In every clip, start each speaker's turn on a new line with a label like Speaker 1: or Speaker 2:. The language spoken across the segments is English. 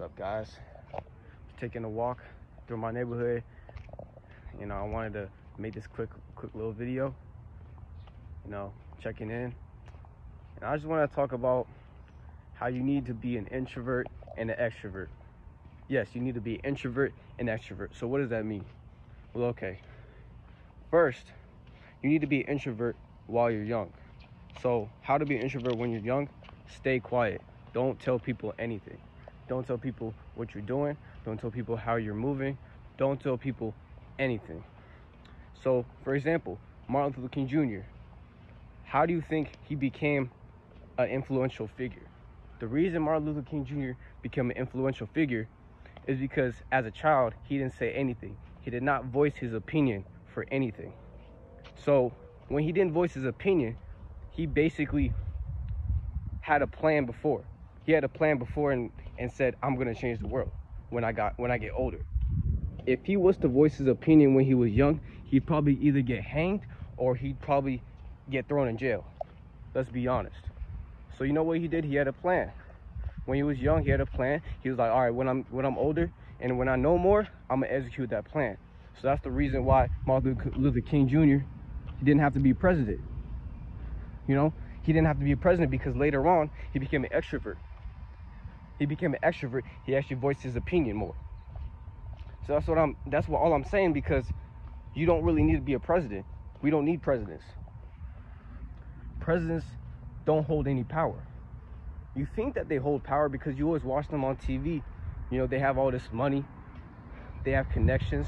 Speaker 1: What's up, guys? Taking a walk through my neighborhood. You know, I wanted to make this quick, quick little video. You know, checking in, and I just want to talk about how you need to be an introvert and an extrovert. Yes, you need to be introvert and extrovert. So what does that mean? Well, okay. First, you need to be an introvert while you're young. So, how to be an introvert when you're young? Stay quiet. Don't tell people anything. Don't tell people what you're doing. Don't tell people how you're moving. Don't tell people anything. So, for example, Martin Luther King Jr., how do you think he became an influential figure? The reason Martin Luther King Jr. became an influential figure is because as a child, he didn't say anything. He did not voice his opinion for anything. So, when he didn't voice his opinion, he basically had a plan before. He had a plan before and, and said, I'm gonna change the world when I got when I get older. If he was to voice his opinion when he was young, he'd probably either get hanged or he'd probably get thrown in jail. Let's be honest. So you know what he did? He had a plan. When he was young, he had a plan. He was like, all right, when I'm when I'm older and when I know more, I'm gonna execute that plan. So that's the reason why Martin Luther King Jr. He didn't have to be president. You know, he didn't have to be president because later on he became an extrovert. He became an extrovert. He actually voiced his opinion more. So that's what I'm. That's what all I'm saying because you don't really need to be a president. We don't need presidents. Presidents don't hold any power. You think that they hold power because you always watch them on TV. You know, they have all this money, they have connections.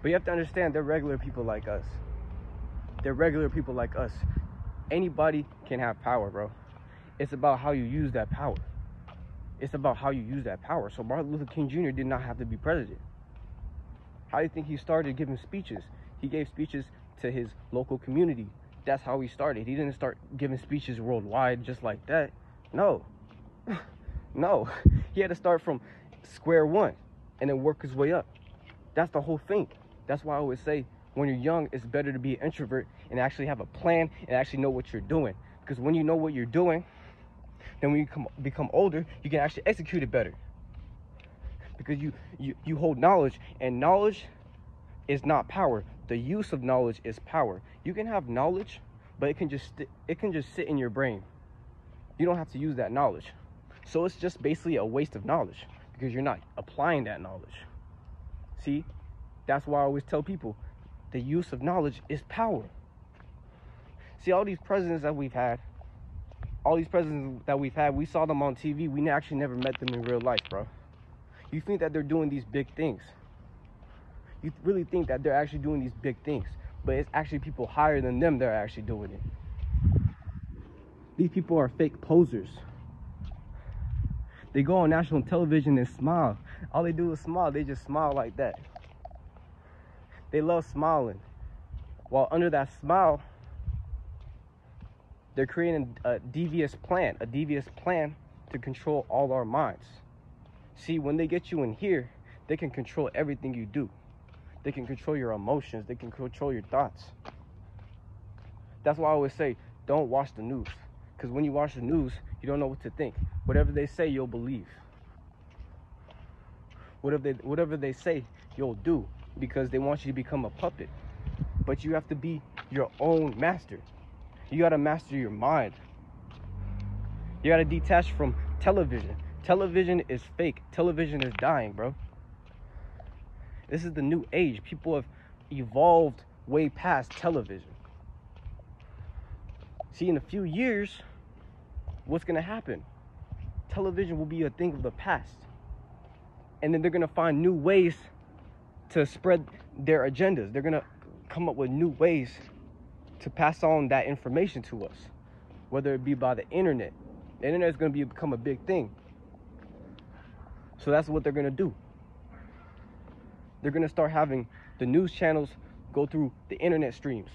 Speaker 1: But you have to understand they're regular people like us. They're regular people like us anybody can have power, bro. It's about how you use that power. It's about how you use that power. So Martin Luther King Jr. did not have to be president. How do you think he started giving speeches? He gave speeches to his local community. That's how he started. He didn't start giving speeches worldwide just like that. No. no. He had to start from square one and then work his way up. That's the whole thing. That's why I always say when you're young, it's better to be an introvert and actually have a plan and actually know what you're doing. Because when you know what you're doing, then when you come, become older, you can actually execute it better. Because you, you, you hold knowledge, and knowledge is not power. The use of knowledge is power. You can have knowledge, but it can just it can just sit in your brain. You don't have to use that knowledge. So it's just basically a waste of knowledge because you're not applying that knowledge. See? That's why I always tell people the use of knowledge is power. See, all these presidents that we've had, all these presidents that we've had, we saw them on TV. We actually never met them in real life, bro. You think that they're doing these big things. You really think that they're actually doing these big things. But it's actually people higher than them that are actually doing it. These people are fake posers. They go on national television and smile. All they do is smile. They just smile like that. They love smiling. While under that smile, they're creating a devious plan, a devious plan to control all our minds. See, when they get you in here, they can control everything you do. They can control your emotions, they can control your thoughts. That's why I always say, don't watch the news. Because when you watch the news, you don't know what to think. Whatever they say, you'll believe. Whatever they, whatever they say, you'll do because they want you to become a puppet. But you have to be your own master. You got to master your mind. You got to detach from television. Television is fake. Television is dying, bro. This is the new age. People have evolved way past television. See, in a few years, what's going to happen? Television will be a thing of the past. And then they're going to find new ways to spread their agendas. They're going to come up with new ways to pass on that information to us, whether it be by the internet. The internet is going to be, become a big thing. So that's what they're going to do. They're going to start having the news channels go through the internet streams.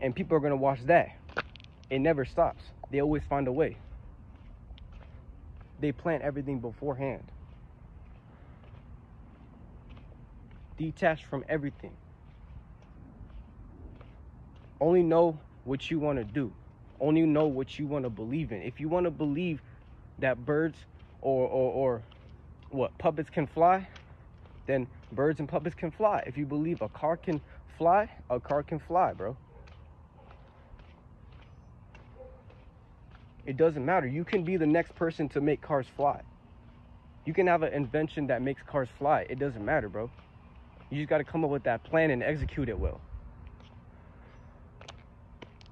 Speaker 1: And people are going to watch that. It never stops. They always find a way. They plan everything beforehand. detached from everything. Only know what you want to do. Only know what you want to believe in. If you want to believe that birds or, or, or what puppets can fly, then birds and puppets can fly. If you believe a car can fly, a car can fly, bro. It doesn't matter. You can be the next person to make cars fly. You can have an invention that makes cars fly. It doesn't matter, bro. You just got to come up with that plan and execute it well.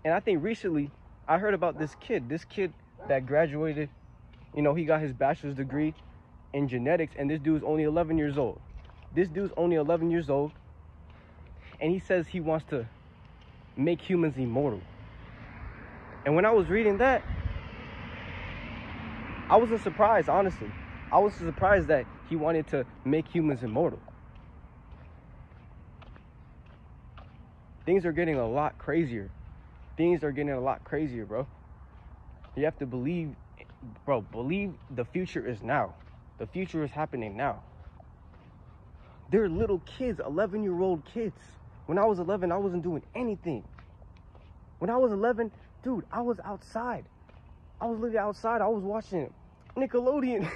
Speaker 1: And I think recently I heard about this kid, this kid that graduated, you know, he got his bachelor's degree in genetics, and this dude's only 11 years old. This dude's only 11 years old, and he says he wants to make humans immortal. And when I was reading that, I wasn't surprised, honestly. I was surprised that he wanted to make humans immortal. Things are getting a lot crazier. Things are getting a lot crazier, bro. You have to believe, bro, believe the future is now. The future is happening now. They're little kids, 11 year old kids. When I was 11, I wasn't doing anything. When I was 11, dude, I was outside. I was literally outside. I was watching Nickelodeon.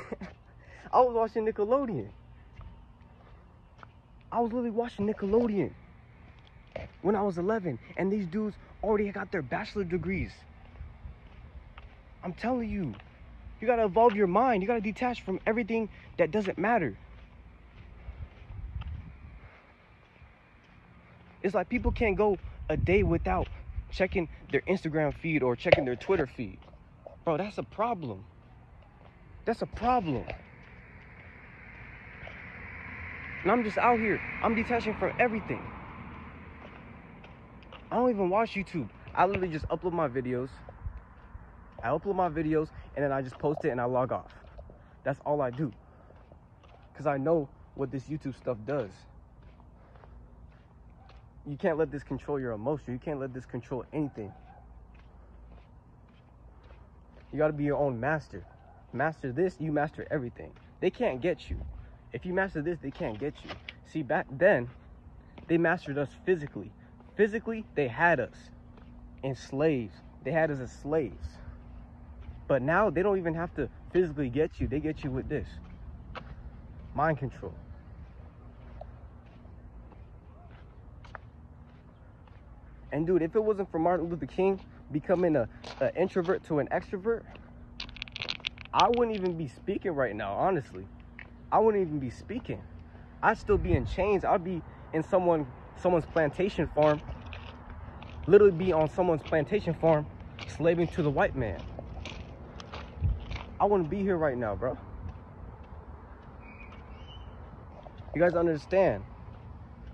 Speaker 1: I was watching Nickelodeon. I was literally watching Nickelodeon when I was 11, and these dudes already got their bachelor degrees. I'm telling you, you gotta evolve your mind. You gotta detach from everything that doesn't matter. It's like people can't go a day without checking their Instagram feed or checking their Twitter feed. Bro, that's a problem. That's a problem. And I'm just out here. I'm detaching from everything. I don't even watch YouTube. I literally just upload my videos. I upload my videos and then I just post it and I log off. That's all I do. Because I know what this YouTube stuff does. You can't let this control your emotion. You can't let this control anything. You got to be your own master. Master this, you master everything. They can't get you. If you master this, they can't get you. See, back then, they mastered us physically. Physically, they had us enslaved. They had us as slaves. But now they don't even have to physically get you. They get you with this. Mind control. And dude, if it wasn't for Martin Luther King becoming a, a introvert to an extrovert, I wouldn't even be speaking right now, honestly. I wouldn't even be speaking. I'd still be in chains. I'd be in someone someone's plantation farm. Literally be on someone's plantation farm slaving to the white man. I wouldn't be here right now, bro. You guys understand?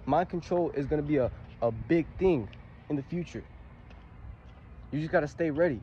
Speaker 1: Mind control is gonna be a, a big thing in the future. You just gotta stay ready.